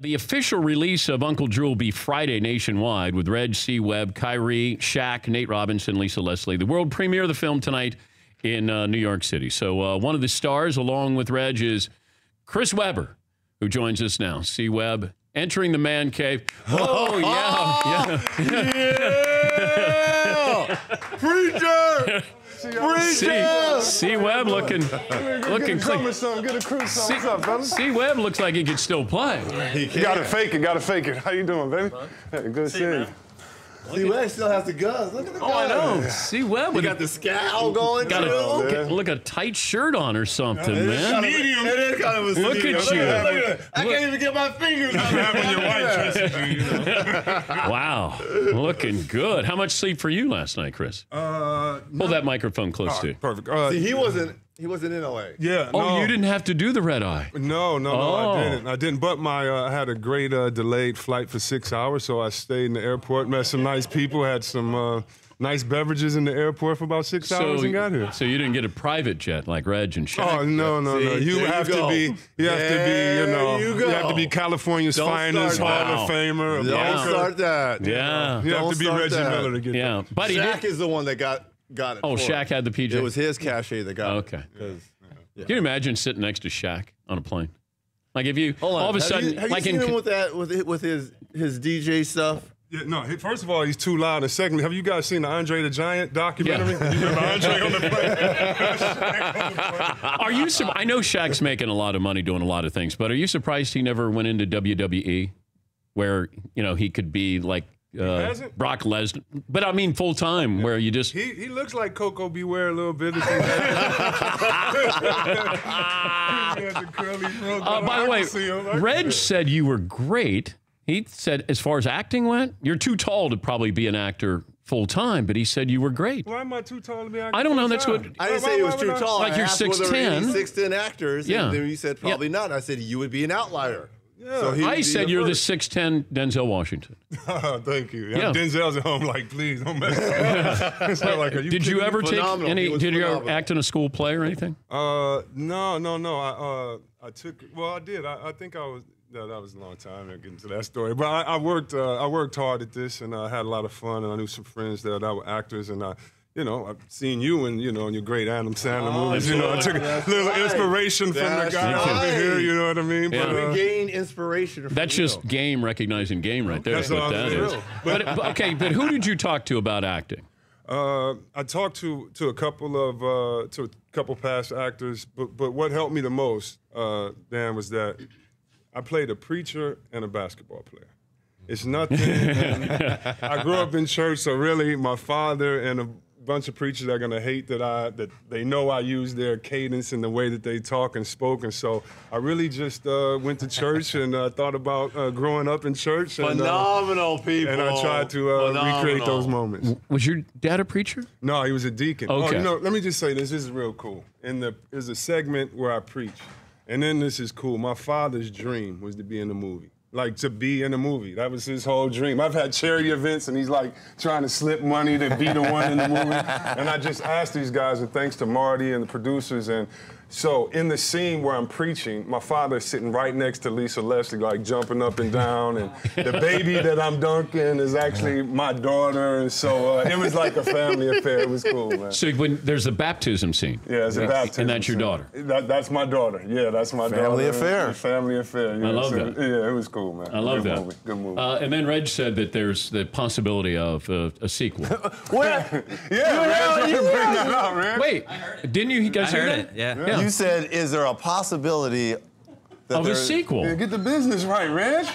The official release of Uncle Drew will be Friday nationwide with Reg, C. Webb, Kyrie, Shaq, Nate Robinson, Lisa Leslie. The world premiere of the film tonight in uh, New York City. So uh, one of the stars, along with Reg, is Chris Webber, who joins us now. C. Webb entering the man cave. Oh, yeah. Yeah! Preacher! C. C. Webb looking, looking clean. something, get a crew C. something. What's up, fellas? C. Webb looks like he could still play. You gotta fake it, gotta fake it. How you doing, baby? Hey, good to see you. See, Wes still has the guns. Look at the guns. Oh, I know. C. Webb You got the scowl going got too. a, man. look a tight shirt on or something, man. Medium. It is kind of a Look medium. at Look you. at that, look at that. I can't even get my fingers on Having your wife it. dressing you, you know. Wow, looking good. How much sleep for you last night, Chris? Uh, Pull that microphone close to you. perfect. Uh, See, he wasn't. He wasn't in LA. yeah. Oh, no. you didn't have to do the red eye. No, no, no, Oh. I didn't. I didn't. But my, uh, I had a great uh, delayed flight for six hours, so I stayed in the airport, met some nice people, had some uh, nice beverages in the airport for about six hours, and got here. so you didn't get a private jet like Reg and Shaq. Oh no no no! You there you have to be you have to be you know There you have to be. California's Don't finest Hall that. of Famer. Don't Yeah. start that. yeah, You have Don't to be Reggie that. Miller to get yeah. But he Shaq did. is the one that got got it. Oh, for Shaq him. had the PJ. It was his cachet that got Okay. it. 'Cause- Can you imagine sitting next to Shaq on a plane? Like if you Hold on. all of a have sudden, you, have like you in him with that with it- with his his DJ stuff? Yeah, no, he- first of all, he's too loud. And secondly, have you guys seen the Andre the Giant documentary? Yeah. You remember Andre on the plane? Are you? sur- I know Shaq's making a lot of money doing a lot of things, but are you surprised he never went into WWE, where you know he could be like uh, hasn't? Brock Lesnar? But I mean full time, where you just He, he looks like Koko B. Ware a little bit. The Uh, by I the can way, see him. I can Reg see said you were great. He said, as far as acting went, you're too tall to probably be an actor full time, but he said you were great. Why am I too tall to be acting? I don't know, that's full-time? what- I didn't say it was too tall. Like I you're were there any 6'10". 6'10 actors. Yeah. And then you said probably not. I said you would be an outlier. Yeah. So he I be said you're the 6'10 Denzel Washington. Thank you. Yeah. Denzel's at home, like, please don't mess with me. It's not like, are Did you kidding me? ever take any? He was Did you ever act in a school play or anything? Uh, no, no, no. I uh, I took. Well, I did. I, I think I was. No, that was a long time to get into that story. But I, I worked. Uh, I worked hard at this, and I had a lot of fun. And I knew some friends that, that were actors, and I. You know, I've seen you and you know in your great Adam Sandler movies. You know, I took a little right. inspiration from That's the guy over here. You know what I mean? Yeah. But, uh, We gain inspiration from That's you. just game recognizing game right there. That's That's what all that it is. is. But, but okay, but who did you talk to about acting? Uh, I talked to to a couple of uh, to a couple past actors, but but what helped me the most, uh, Dan, was that I played a preacher and a basketball player. It's nothing. I grew up in church, so really, my father and a bunch of preachers are gonna hate that I that they know I use their cadence and the way that they talk and spoke, and so I really just uh, went to church and uh, thought about uh, growing up in church. And, uh, Phenomenal people. and I tried to uh, recreate those moments. Was your dad a preacher? No, he was a deacon. Okay. Oh, you know, let me just say this. This is real cool. In the there's a segment where I preach, and then this is cool. My father's dream was to be in the movie. Like to be in a movie. That was his whole dream. I've had charity events and he's like trying to slip money to be the one in the movie. And I just asked these guys, and thanks to Marty and the producers, and so in the scene where I'm preaching, my father is sitting right next to Lisa Leslie, like jumping up and down, and the baby that I'm dunking is actually my daughter, and so uh, it was like a family affair. It was cool, man. So when there's a baptism scene. Yeah, it's a baptism. And that's your scene. daughter. That, that's my daughter. Yeah, that's my daughter. Family affair. Family affair. Yeah, I love so- that. Yeah, it was cool, man. I love Good that. Movie. Good movie. Uh, and then Reg said that there's the possibility of uh, a sequel. Where? yeah, man, you bring that out, man. Wait, didn't you guys I hear heard that? it. Yeah. Yeah. You said, is there a possibility that Of a sequel. Yeah, get the business right, Reg.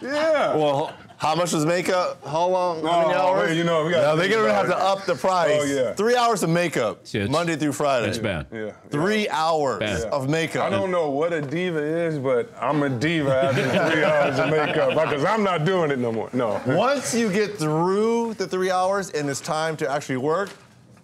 Yeah. Well, how much was makeup? How long? How many Oh, hours? well, you know, we gotta Now, they're gonna have to up the oh, price. Oh, yeah. Three hours of makeup, See, Monday through Friday. That's bad. yeah. Three hours Bad. of makeup. I don't know what a diva is, but I'm a diva after three hours of makeup because I'm not doing it no more. No. Once you get through the three hours and it's time to actually work,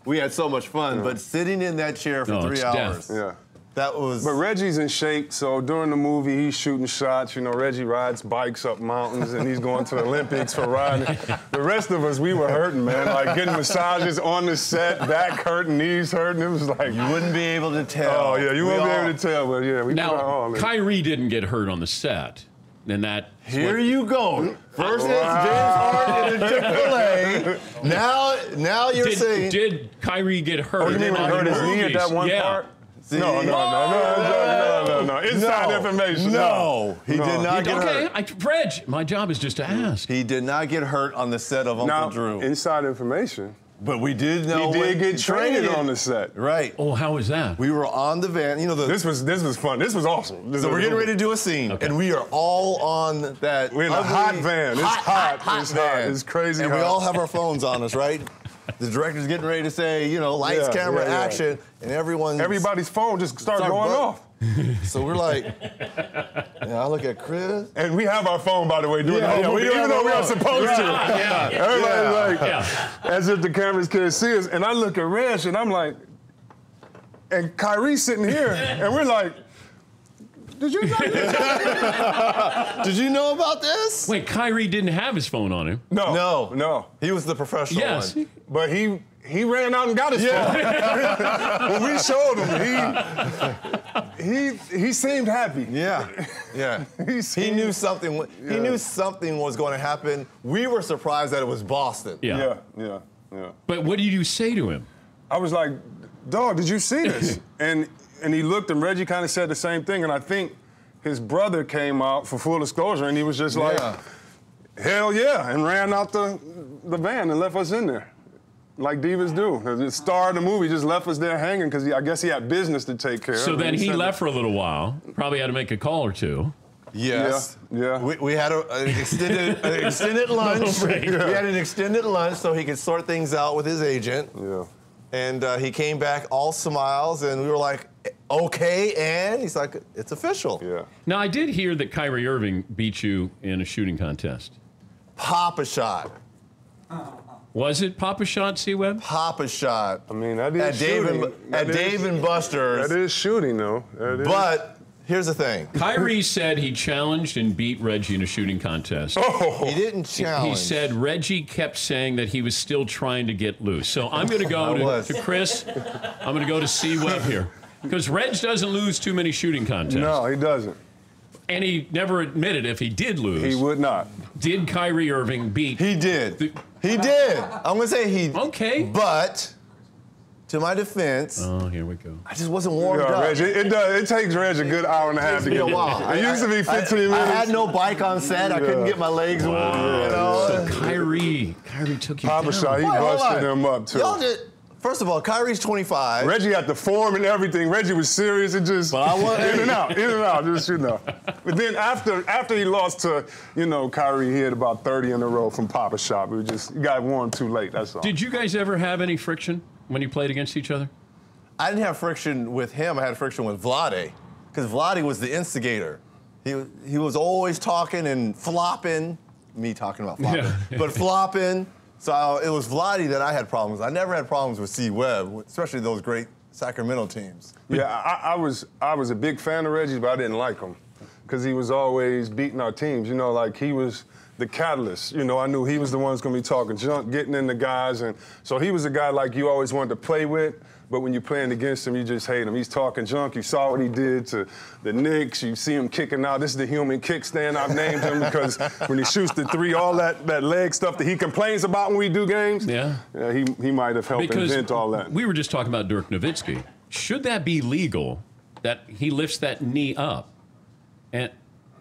we had so much fun. But sitting in that chair for No, three hours, death. Yeah. That was. But Reggie's in shape, so during the movie he's shooting shots. You know, Reggie rides bikes up mountains and he's going to the Olympics for riding. The rest of us, we were hurting, man. Like getting massages on the set, back hurting, knees hurting. It was like you wouldn't be able to tell. Oh yeah, you We won't be able to tell, but yeah, we put our Now, all in. Kyrie didn't get hurt on the set, then that. Here you go. First it's James Harden and Chick-fil-A. Now, now you're Did, saying did Kyrie get hurt? Oh, you mean in when he hurt his knee at that one yeah. part? See? No, no, no, no, no, no, no, no. Inside No. information. No, he No. did not He- get okay, hurt. I, Reg, my job is just to ask. He did not get hurt on the set of Uncle Now, Drew. inside information. but we did know He when did get traded on the set. Right. Oh, how was that? We were on the van. You know the. This was this was fun. This was awesome. This so was- we're getting ready to do a scene, Okay. and we are all on that. We're in a ugly- hot van. It's hot. It's hot. It's crazy And we hot. all have our phones on us, right? The director's getting ready to say, you know, lights, Yeah, camera, yeah, yeah. action, and everyone's Everybody's phone just started Start going bu- off. So we're like, yeah, I look at Chris. And we have our phone, by the way, doing Yeah, the whole we movie, even though we are phone. supposed to. Yeah. Everybody's like, Yeah. as if the cameras can't see us. And I look at Reg and I'm like, and Kyrie sitting here, and we're like, did you know this? Did you know about this? Wait, Kyrie didn't have his phone on him. No. No. No. He was the professional Yes. one. But he he ran out and got his phone. when we showed him, he he he seemed happy. Yeah, yeah. He seemed, he knew something. wa- He knew something was going to happen. We were surprised that it was Boston. Yeah. Yeah, yeah, yeah. But what did you say to him? I was like, dog, did you see this? and and he looked and Reggie kind of said the same thing. And I think his brother came out for full disclosure and he was just like, Yeah. hell yeah, and ran out the the van and left us in there. Like divas do. The star of the movie just left us there hanging because I guess he had business to take care of. So And then he said- left for a little while. Probably had to make a call or two. Yes. Yeah, yeah. We, we had a, an extended an extended lunch. Right. We had an extended lunch so he could sort things out with his agent. Yeah. And uh, he came back all smiles, and we were like, "Okay," and he's like, "It's official." Yeah. Now, I did hear that Kyrie Irving beat you in a shooting contest. Pop a shot. Uh-huh. Was it Pop a shot, C Webb? Pop a shot. I mean, that is At Dave shooting. and, That at is- Dave and Buster's. That is shooting, though. That is. But here's the thing. Kyrie said he challenged and beat Reggie in a shooting contest. Oh, He didn't challenge. He said Reggie kept saying that he was still trying to get loose. So I'm going to go to, to Chris. I'm going to go to C Webb here. Because Reg doesn't lose too many shooting contests. no, he doesn't. And he never admitted if he did lose. He would not. Did Kyrie Irving beat? He did. The- He did. I'm gonna say he. Okay. But to my defense, oh, here we go. I just wasn't warmed Yeah, up. Reg, it, it does. It takes Reg a good hour and a half to get a while. It used to be 15 I, minutes. I had no bike on set. I couldn't get my legs. Wow. You know. So Kyrie, Kyrie took you Papa down. Shot, he Wait, busted him up too. Y'all did. First of all, Kyrie's 25. Reggie had the form and everything. Reggie was serious. and just But I want- in and out, in and out, just you know. But then after after he lost to you know Kyrie, he had about 30 in a row from Pop a shot. We just he got warm too late. That's all. Did you guys ever have any friction when you played against each other? I didn't have friction with him. I had friction with Vlade, because Vlade was the instigator. He he was always talking and flopping. Me talking about flopping, Yeah. but flopping. So it was Vlade that I had problems. I never had problems with C Webb, especially those great Sacramento teams. Yeah, I, I was I was a big fan of Reggie, but I didn't like him because he was always beating our teams. You know, like he was the catalyst. You know, I knew he was the one who's gonna be talking junk, getting in the guys, and so he was a guy like you always wanted to play with. But when you're playing against him, you just hate him. He's talking junk. You saw what he did to the Knicks. You see him kicking out. This is the human kickstand I've named him because when he shoots the three, all that, that leg stuff that he complains about when we do games, Yeah. yeah he, he might have helped Because invent all that. we were just talking about Dirk Nowitzki. Should that be legal that he lifts that knee up? And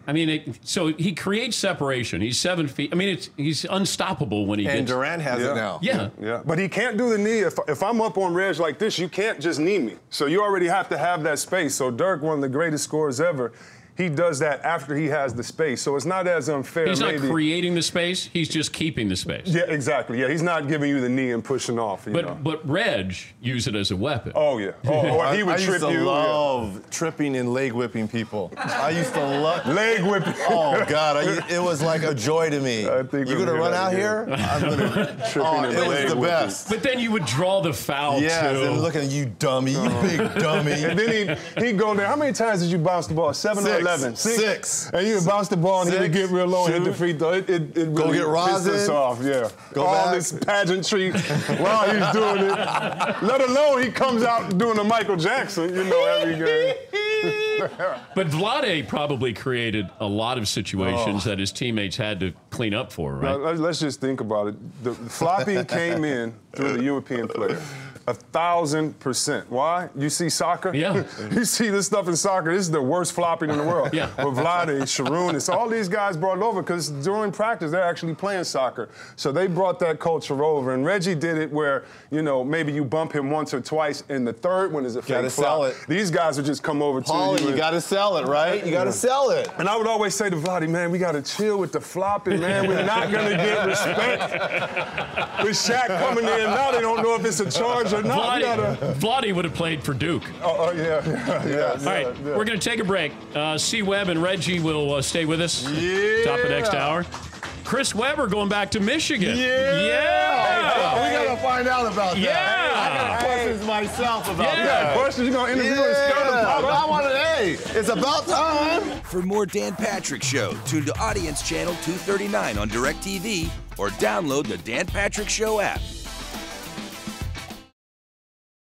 I mean, it, so he creates separation. He's seven feet. I mean, it's he's unstoppable when he And gets. And Durant has Yeah. it now. Yeah. Yeah, but he can't do the knee. If, if I'm up on Reg like this, you can't just knee me. So you already have to have that space. So Dirk, one of the greatest scorers ever, he does that after he has the space. So it's not as unfair. He's not maybe. creating the space. He's just keeping the space. Yeah, exactly. Yeah, he's not giving you the knee and pushing off. You But know. but Reg used it as a weapon. oh yeah. Oh, or he would I, I trip used to you. yeah. love tripping and leg whipping people. I used to love. Leg whipping. Oh God, I, it was like a joy to me. I think you we'll gonna run out again. here? I'm gonna. Tripping oh, and it was the best. But then you would draw the foul Yes, too. and looking at you, dummy, you oh. big dummy. And then he he'd go there. How many times did you bounce the ball? Seven or Six. Eleven? Six. And you bounce the ball and he would get real low and hit the Shoot. free throw. It, it, it Go get pissed us rosin. off. Yeah. Go All back. this pageantry while he's doing it. Let alone he comes out doing a Michael Jackson, you know, every game. But Vlade probably created a lot of situations oh. that his teammates had to clean up for, right? let's, let's just think about it. The flopping came in through the European player. A thousand percent. Why? You see soccer? Yeah. you see this stuff in soccer. This is the worst flopping in the world. Yeah. With Vlade, Sharoon, it's all these guys brought over because during practice they're actually playing soccer. So they brought that culture over. And Reggie did it where, you know, maybe you bump him once or twice, and the third one is a fake Gotta flop. sell it. These guys would just come over Paulie, to you. you got to sell it, right? You got to sell it. and I would always say to Vladi, man, we got to chill with the flopping, man. We're not going to get respect. with Shaq coming in, now they don't know if it's a charge or not. We gotta, Vlade, Vlade would have played for Duke. oh, oh, yeah, yeah, yeah. All right, we're going to take a break. Uh, C. Webb and Reggie will uh, stay with us. Yeah. Top of next hour. Chris Webber going back to Michigan. Yeah. Yeah. we got to find out about that. Yeah. I got questions myself about Yeah. that. Questions, you going to interview and stir the Yeah, pot up? I want to, hey, it's about time. For more Dan Patrick Show, tune to Audience Channel 239 on DirecTV or download the Dan Patrick Show app.